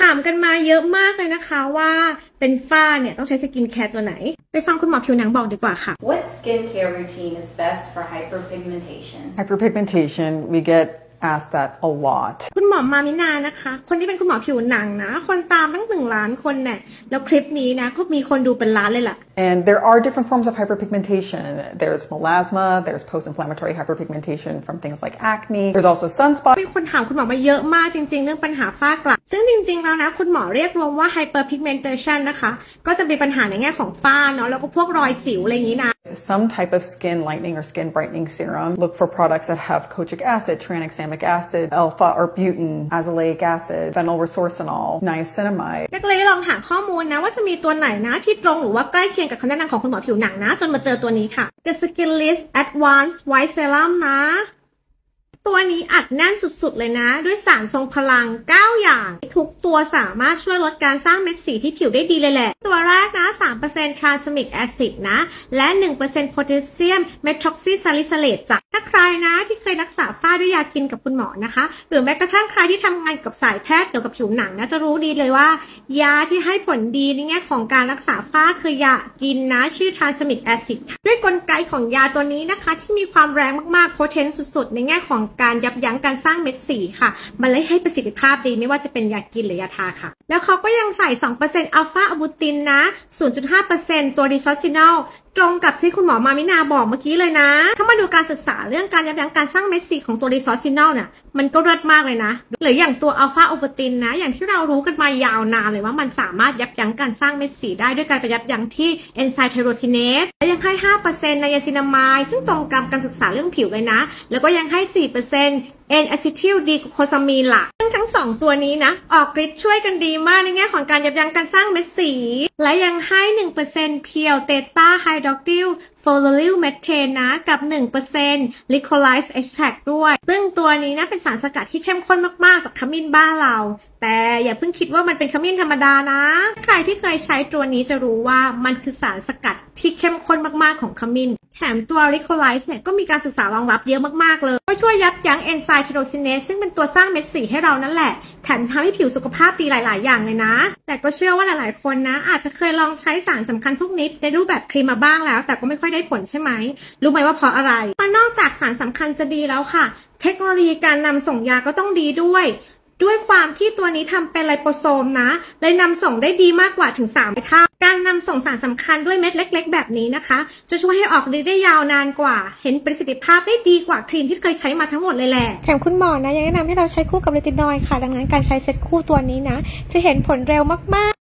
ถามกันมาเยอะมากเลยนะคะว่าเป็นฝ้าเนี่ยต้องใช้ skincare ตัวไหน ไปฟังคุณหมอผิวหนังบอกดีกว่าค่ะ What skincare routine is best for hyperpigmentation? Hyperpigmentation, we get asked that a lot. คุณหมอมามินานะคะ คนที่เป็นคุณหมอผิวหนังนะ คนตามตั้งหนึ่งล้านคนเนี่ย แล้วคลิปนี้นะก็มีคนดูเป็นล้านเลยล่ะ And there are different forms of hyperpigmentation. There's melasma, there's post-inflammatory hyperpigmentation from things like acne. There's also sunspot. มีคนถามคุณหมอมาเยอะมากจริง ๆ เรื่องปัญหาฝ้ากระซึ่งจริง ๆ แล้วนะ คุณหมอเรียกรวมว่า hyperpigmentation นะคะ ก็จะมีปัญหาในแง่ของฝ้าเนาะ แล้วก็พวกรอยสิวอะไรอย่างนี้นะ Some type of skin lightening or skin brightening serum. Look for products that have kojic acid, tranexamic acid, alpha arbutin, azelaic acid, phenyl resorcinol, niacinamide. นักเลยลองหาข้อมูลนะว่าจะมีตัวไหนนะที่ตรงหรือว่าใกล้เคียงกับคำแนะนำของคุณหมอผิวหนังนะ จนมาเจอตัวนี้ค่ะ The Skin List Advanced White Serum นะ ตัวนี้อัดแน่นสุดๆ เลยนะ ด้วยสารทรงพลัง 9 อย่าง ทุกตัวสามารถช่วยลดการสร้างเม็ดสีที่ผิวได้ดีเลยแหละ ตัวแรกนะ 3% Transamic Acid นะ และ 1% Potassium Methoxysalicylate จ้ะถ้าใครนะที่เคยรักษาฝ้าด้วยยากินกับคุณหมอนะคะ หรือแม้กระทั่งใครที่ทำงานกับสายแพทย์เกี่ยวกับผิวหนังนะจะรู้ดีเลยว่า ยาที่ให้ผลดีในแง่ของการรักษาฝ้าคือยากินนะชื่อ Transamic Acid ด้วยกลไกของยาตัวนี้นะคะ ที่มีความแรงมากๆ potent สุดๆ ในแง่ของการยับยั้งการสร้างเม็ดสีค่ะ มันเลยให้ประสิทธิภาพดีไม่ว่าจะเป็นยากินหรือยาทาค่ะ แล้วเขาก็ยังใส่ 2% Alpha Arbutin นะ 0.5%ตัว Resorcinol ตรงกับที่คุณหมอมามินาบอกเมื่อกี้เลยนะ ถ้ามาดูการศึกษาเรื่องการยับยั้งการสร้างเม็ดสีของตัว Resorcinol เนี่ย มันก็เลิศมากเลยนะ หรืออย่างตัว Alpha Arbutin นะ อย่างที่เรารู้กันมายาวนานเลยว่ามันสามารถยับยั้งการสร้างเม็ดสีได้ด้วยการไปยับยั้งที่เอนไซม์ไทโรซินเนสและยังให้ 5% Niacinamide ซึ่งตรงกับการศึกษาเรื่องผิวเลยนะ แล้วก็ยังให้ 4% N acetyl d g l u c o s a m i n e ล่ะทั้งสองตัวนี้นะ ออกฤทธิ์ช่วยกันดีมากในแง่ของการยับยั้งการสร้างเม็ดสี และยังให้ 1% Pure Tetrahydrodiferuloylmethane นะ กับ1% Licorice Extract ด้วย ซึ่งตัวนี้นะเป็นสารสกัดที่เข้มข้นมาก ๆ จากขมิ้นบ้านเรา แต่อย่าเพิ่งคิดว่ามันเป็นขมิ้นธรรมดานะ ใครที่เคยใช้ตัวนี้จะรู้ว่ามันคือสารสกัดที่เข้มข้นมาก ๆ ของขมิ้น แถมตัว Licolyze เนี่ยก็มีการศึกษารองรับเยอะมากๆเลยก็ช่วยยับยั้งเอนไซม์ไทโรซินเนสซึ่งเป็นตัวสร้างเม็ดสีให้เรานั่นแหละ แถมทำให้ผิวสุขภาพดีหลาย ๆ อย่างเลยนะ แต่ก็เชื่อว่าหลาย ๆ คนนะ อาจจะเคยลองใช้สารสำคัญพวกนี้ในรูปแบบครีมมาบ้างแล้ว แต่ก็ไม่ค่อยได้ผลใช่ไหม รู้ไหมว่าเพราะอะไรเพราะนอกจากสารสำคัญจะดีแล้วค่ะ เทคโนโลยีการนำส่งยาก็ต้องดีด้วยด้วยความที่ตัวนี้ทำเป็นไลโปโซมนะ เลยนำส่งได้ดีมากกว่าถึง3เท่า การนำส่งสารสำคัญด้วยเม็ดเล็ก ๆ แบบนี้นะคะ จะช่วยให้ออกฤทธิ์ได้ยาวนานกว่า เห็นประสิทธิภาพได้ดีกว่าครีมที่เคยใช้มาทั้งหมดเลยแหละแถมคุณหมอนะยังแนะนำให้เราใช้คู่กับเรตินอยด์ค่ะ ดังนั้นการใช้เซตคู่ตัวนี้นะ จะเห็นผลเร็วมาก